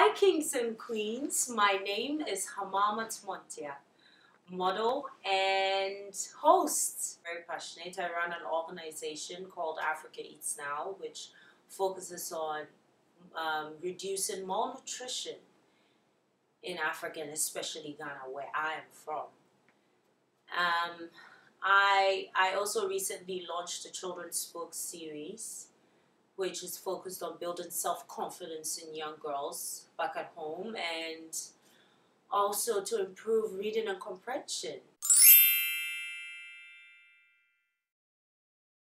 Hi, kings and queens. My name is Hamamat Montia, model and host. Very passionate. I run an organization called Africa Eats Now, which focuses on um, reducing malnutrition in Africa and especially Ghana, where I am from. Um, I I also recently launched a children's book series which is focused on building self confidence in young girls back at home and also to improve reading and comprehension.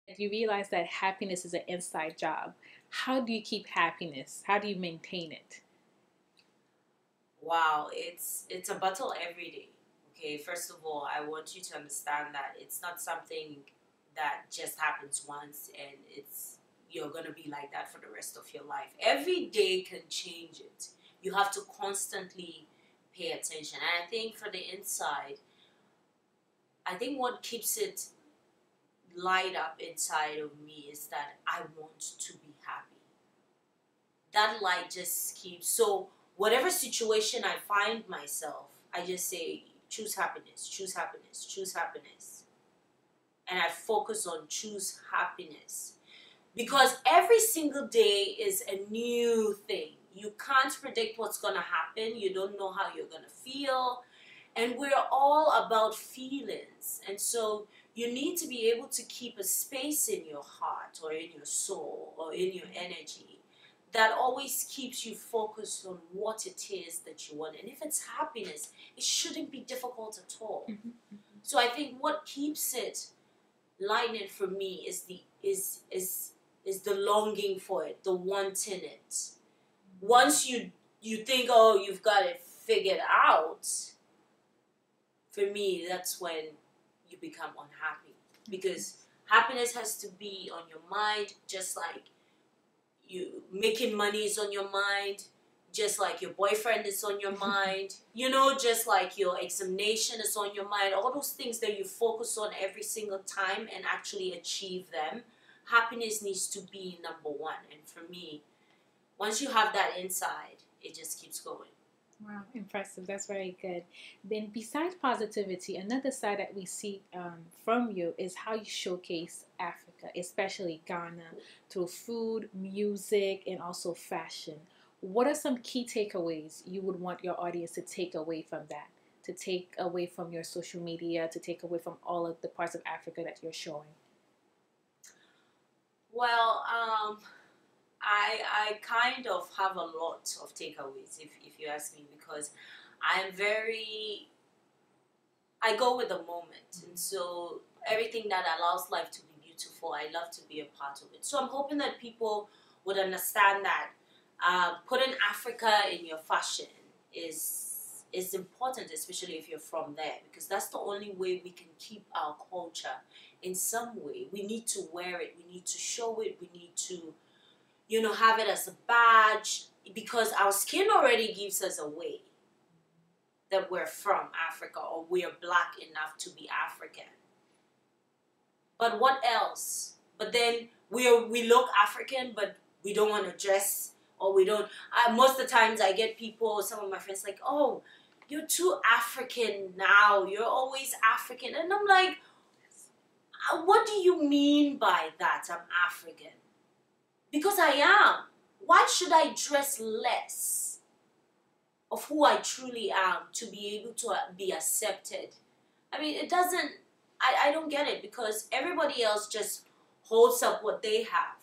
If you realize that happiness is an inside job. How do you keep happiness? How do you maintain it? Wow, it's it's a battle every day. Okay, first of all, I want you to understand that it's not something that just happens once and it's you're going to be like that for the rest of your life. Every day can change it. You have to constantly pay attention. And I think for the inside, I think what keeps it light up inside of me is that I want to be happy. That light just keeps, so whatever situation I find myself, I just say, choose happiness, choose happiness, choose happiness. And I focus on choose happiness because every single day is a new thing. You can't predict what's going to happen. You don't know how you're going to feel. And we're all about feelings. And so you need to be able to keep a space in your heart or in your soul or in your energy that always keeps you focused on what it is that you want. And if it's happiness, it shouldn't be difficult at all. Mm-hmm. mm-hmm. So I think what keeps it lighting for me is the is is is the longing for it, the wanting it. Once you you think, oh, you've got it figured out, for me, that's when you become unhappy. Because happiness has to be on your mind, just like you making money is on your mind, just like your boyfriend is on your mind, you know, just like your examination is on your mind, all those things that you focus on every single time and actually achieve them happiness needs to be number one. And for me, once you have that inside, it just keeps going. Wow, impressive. That's very good. Then, besides positivity, another side that we see um, from you is how you showcase Africa, especially Ghana, through food, music, and also fashion. What are some key takeaways you would want your audience to take away from that? To take away from your social media, to take away from all of the parts of Africa that you're showing? Well, um, I I kind of have a lot of takeaways if if you ask me because I'm very I go with the moment, and so everything that allows life to be beautiful, I love to be a part of it. So I'm hoping that people would understand that uh, putting Africa in your fashion is is important, especially if you're from there, because that's the only way we can keep our culture in some way. We need to wear it, we need to show it, we need to, you know, have it as a badge, because our skin already gives us away that we're from Africa or we're black enough to be African. But what else? But then we we look African, but we don't want to dress or we don't. Uh, most of the times, I get people, some of my friends, like, "Oh, you're too African now. You're always African. And I'm like, uh, what do you mean by that? I'm African. Because I am. Why should I dress less of who I truly am to be able to uh, be accepted? I mean, it doesn't, I, I don't get it because everybody else just holds up what they have.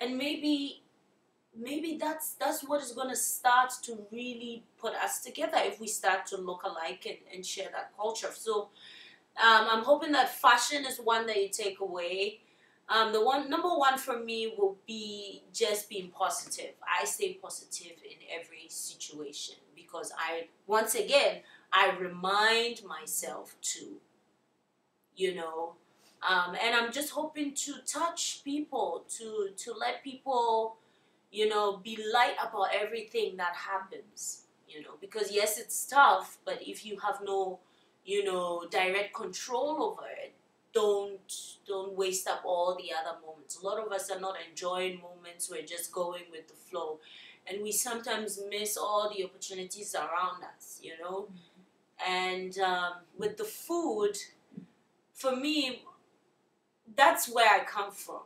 And maybe maybe that's that's what is going to start to really put us together if we start to look alike and, and share that culture. So um, i'm hoping that fashion is one that you take away. Um, the one number one for me will be just being positive. I stay positive in every situation because i once again i remind myself to you know um, and i'm just hoping to touch people to to let people you know, be light about everything that happens, you know, because yes, it's tough, but if you have no, you know, direct control over it, don't don't waste up all the other moments. A lot of us are not enjoying moments. We're just going with the flow, and we sometimes miss all the opportunities around us, you know. And um, with the food, for me, that's where I come from.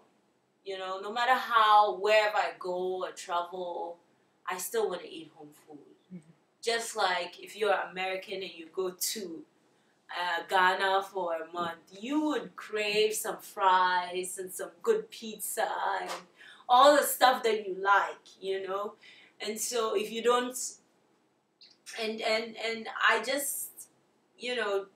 You know, no matter how wherever I go or travel, I still want to eat home food. Mhm. Just like if you're American and you go to uh, Ghana for a month, you would crave some fries and some good pizza and all the stuff that you like, you know. And so if you don't, and and and I just, you know,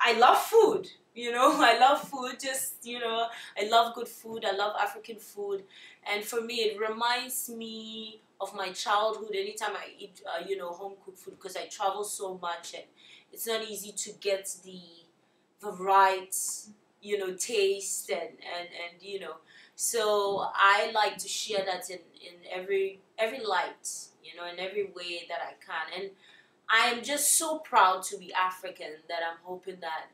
I love food. You know, I love food. Just you know, I love good food. I love African food, and for me, it reminds me of my childhood. Anytime I eat, uh, you know, home cooked food because I travel so much and it's not easy to get the the right, you know, taste and and and you know. So I like to share that in in every every light, you know, in every way that I can, and I am just so proud to be African that I'm hoping that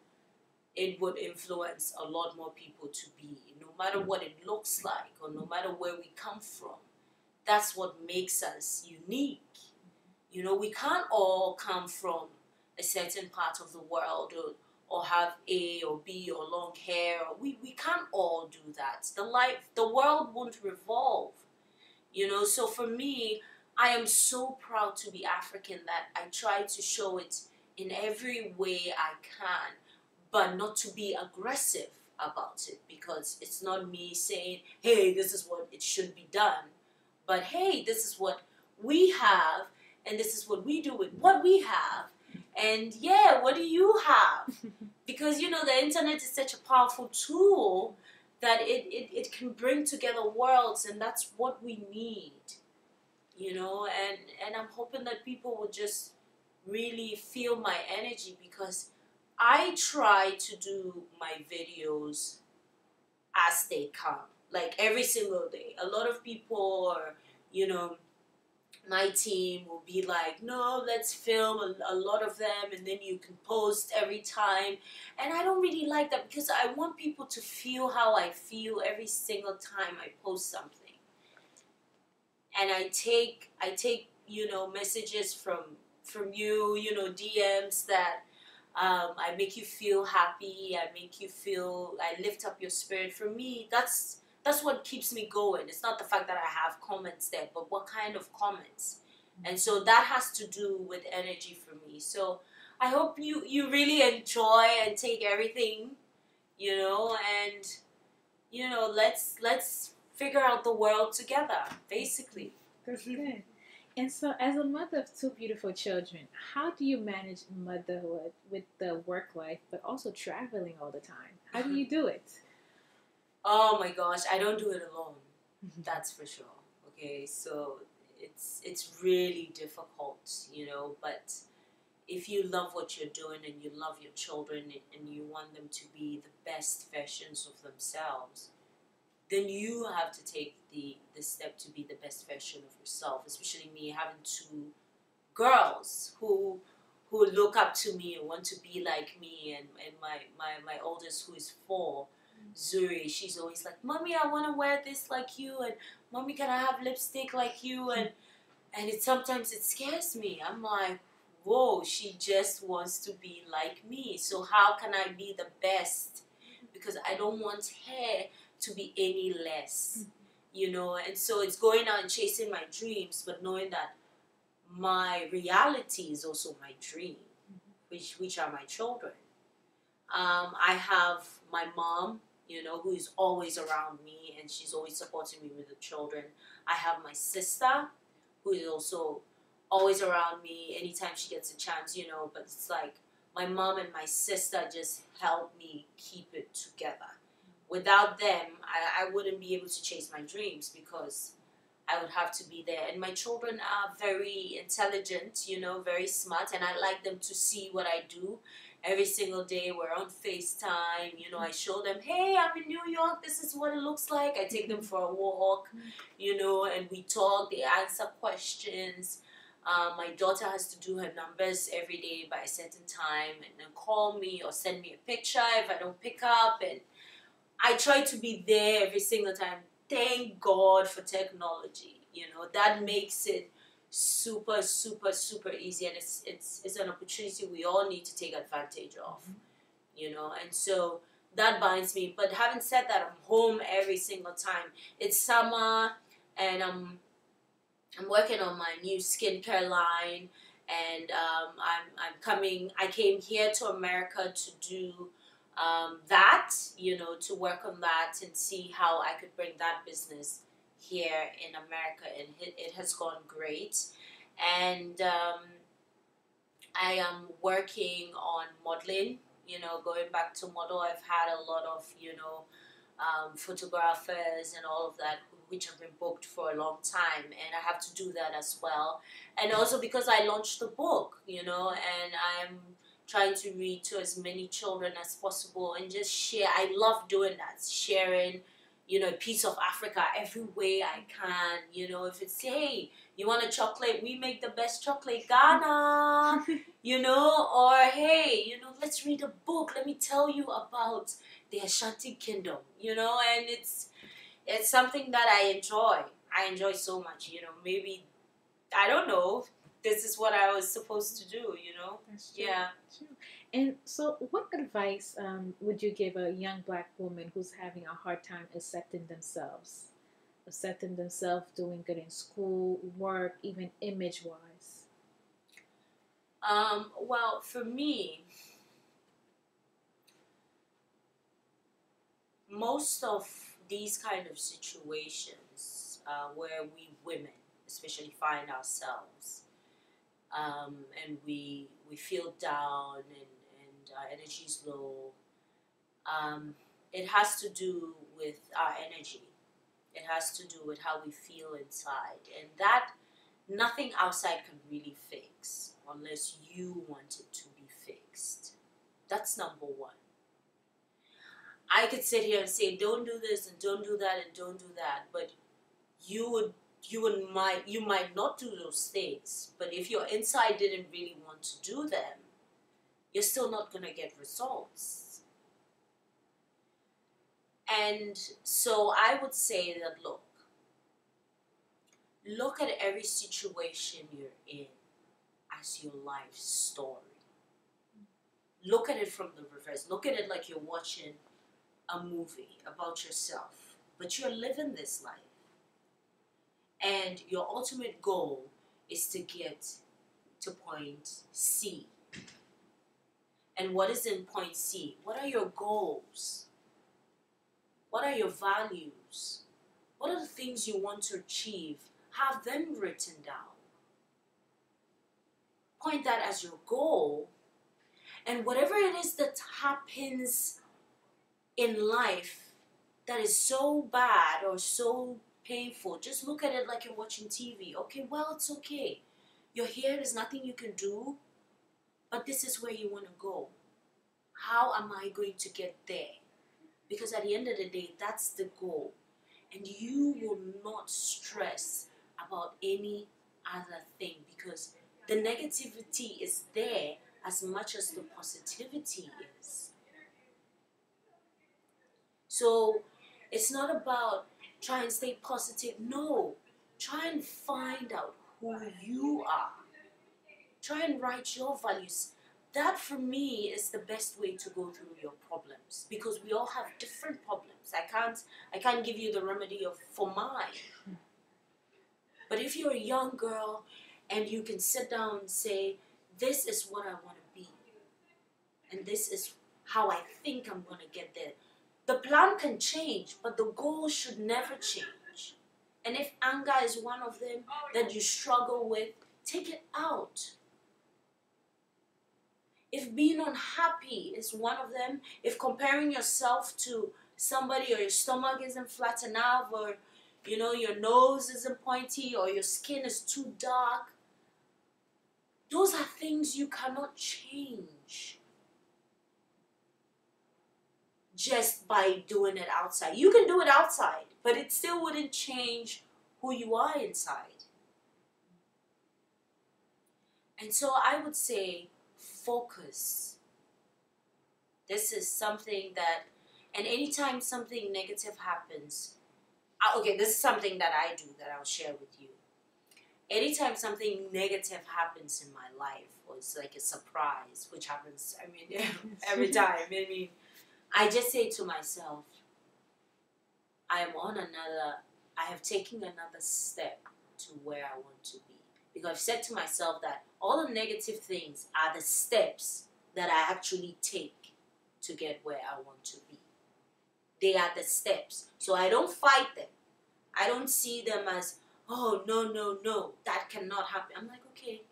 it would influence a lot more people to be, no matter what it looks like or no matter where we come from. That's what makes us unique. You know, we can't all come from a certain part of the world or, or have A or B or long hair. We, we can't all do that. The life, the world won't revolve. You know, so for me, I am so proud to be African that I try to show it in every way I can, but not to be aggressive about it because it's not me saying, hey, this is what it should be done, but hey, this is what we have, and this is what we do with what we have. And yeah, what do you have? Because you know, the internet is such a powerful tool that it, it, it can bring together worlds, and that's what we need you know and and i'm hoping that people will just really feel my energy because i try to do my videos as they come like every single day. A lot of people or you know my team will be like no let's film a, a lot of them and then you can post every time. And i don't really like that because i want people to feel how i feel every single time i post something. And I take I take you know messages from from you you know DMs that um, I make you feel happy I make you feel I lift up your spirit for me that's that's what keeps me going it's not the fact that I have comments there but what kind of comments and so that has to do with energy for me so I hope you you really enjoy and take everything you know and you know let's let's figure out the world together, basically. That's good. And so, as a mother of two beautiful children, how do you manage motherhood with the work life, but also traveling all the time? How do you do it? Oh my gosh, I don't do it alone. Mm-hmm. That's for sure. Okay, so it's it's really difficult, you know. But if you love what you're doing and you love your children and you want them to be the best versions of themselves, then you have to take the, the step to be the best version of yourself. Especially me having two girls who who look up to me and want to be like me and, and my, my, my oldest who is four, mm-hmm. Zuri, she's always like, Mommy, I wanna wear this like you and Mommy can I have lipstick like you and and it sometimes it scares me. I'm like, whoa, she just wants to be like me. So how can I be the best? Mm-hmm. Because I don't want her to be any less, you know. And so it's going out and chasing my dreams, but knowing that my reality is also my dream, which which are my children. Um, I have my mom, you know, who is always around me and she's always supporting me with the children. I have my sister, who is also always around me anytime she gets a chance, you know. But it's like my mom and my sister just help me keep it together without them, I, I wouldn't be able to chase my dreams because I would have to be there. And my children are very intelligent, you know, very smart, and I like them to see what I do every single day. We're on FaceTime, you know, I show them, hey, I'm in New York, this is what it looks like. I take them for a walk, you know, and we talk, they answer questions. Um, my daughter has to do her numbers every day by a certain time and then call me or send me a picture if I don't pick up and I try to be there every single time. Thank God for technology. You know, that makes it super, super, super easy, and it's it's it's an opportunity we all need to take advantage of. You know, and so that binds me. But having said that, I'm home every single time. It's summer, and I'm I'm working on my new skincare line, and um, I'm I'm coming. I came here to America to do um, that, you know, to work on that and see how I could bring that business here in America, and it, has gone great. And um, I am working on modeling, you know, going back to model. I've had a lot of, you know, um, photographers and all of that which have been booked for a long time, and I have to do that as well. And also because I launched the book, you know, and I'm trying to read to as many children as possible and just share. I love doing that, sharing, you know, a piece of Africa every way I can. You know, if it's hey, you want a chocolate, we make the best chocolate, Ghana. you know, or hey, you know, let's read a book. Let me tell you about the Ashanti Kingdom. You know, and it's it's something that I enjoy. I enjoy so much. You know, maybe I don't know this is what I was supposed to do, you know? That's true. Yeah. And so, what advice um, would you give a young black woman who's having a hard time accepting themselves? Accepting themselves, doing good in school, work, even image wise? Um, well, for me, most of these kind of situations uh, where we women especially find ourselves um, and we we feel down and, and our energy is low. Um, it has to do with our energy. It has to do with how we feel inside, and that nothing outside can really fix unless you want it to be fixed. That's number one. I could sit here and say, don't do this and don't do that and don't do that, but you would you would might you might not do those things but if your inside didn't really want to do them you're still not going to get results. And so i would say that look look at every situation you're in as your life story. Look at it from the reverse. Look at it like you're watching a movie about yourself but you're living this life and your ultimate goal is to get to point C. And what is in point C? What are your goals? What are your values? What are the things you want to achieve? Have them written down. Point that as your goal. And whatever it is that happens in life that is so bad or so painful. Just look at it like you're watching TV. Okay, well, it's okay. You're here, there's nothing you can do, but this is where you want to go. How am I going to get there? Because at the end of the day, that's the goal. And you will not stress about any other thing because the negativity is there as much as the positivity is. So it's not about try and stay positive. No, try and find out who you are. Try and write your values. That for me is the best way to go through your problems because we all have different problems. I can't I can't give you the remedy of for mine. But if you're a young girl and you can sit down and say, This is what I want to be, and this is how I think I'm going to get there, the plan can change, but the goal should never change. And if anger is one of them that you struggle with, take it out. If being unhappy is one of them, if comparing yourself to somebody or your stomach isn't flat enough or you know your nose isn't pointy or your skin is too dark, those are things you cannot change just by doing it outside. You can do it outside, but it still wouldn't change who you are inside. And so I would say focus. This is something that, and anytime something negative happens, okay, this is something that I do that I'll share with you. Anytime something negative happens in my life, or it's like a surprise, which happens, I mean, every time. I mean, I just say to myself, I am on another, I have taken another step to where I want to be. Because I've said to myself that all the negative things are the steps that I actually take to get where I want to be. They are the steps. So I don't fight them. I don't see them as, oh, no, no, no, that cannot happen. I'm like, okay.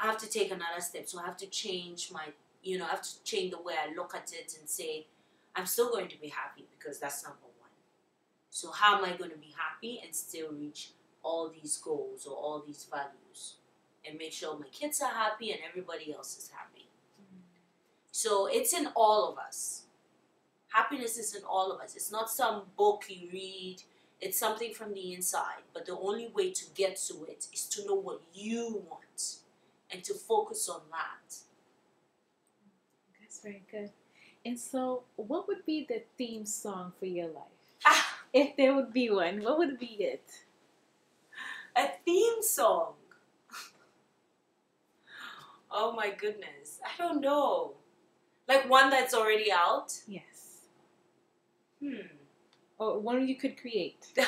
I have to take another step. So I have to change my, you know, I have to change the way I look at it and say, I'm still going to be happy because that's number one. So how am I going to be happy and still reach all these goals or all these values and make sure my kids are happy and everybody else is happy? So it's in all of us. Happiness is in all of us. It's not some book you read. It's something from the inside. But the only way to get to it is to know what you want and to focus on that. That's very good. And so, what would be the theme song for your life? Ah, If there would be one, what would be it? a theme song. oh my goodness. I don't know. Like one that's already out? Yes. Hmm. Or one you could create.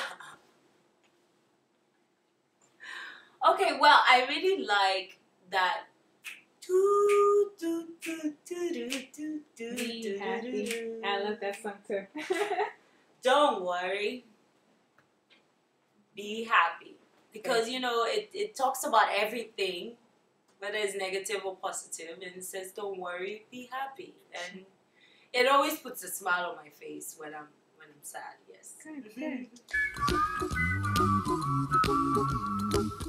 okay, well, I really like that. Be happy. do, do. I love that song too. Don't worry. Be happy. Because, you know, it, it talks about everything, whether it's negative or positive, and it says, don't worry, be happy. And it always puts a smile on my face when I'm when I'm sad, yes. Good, good.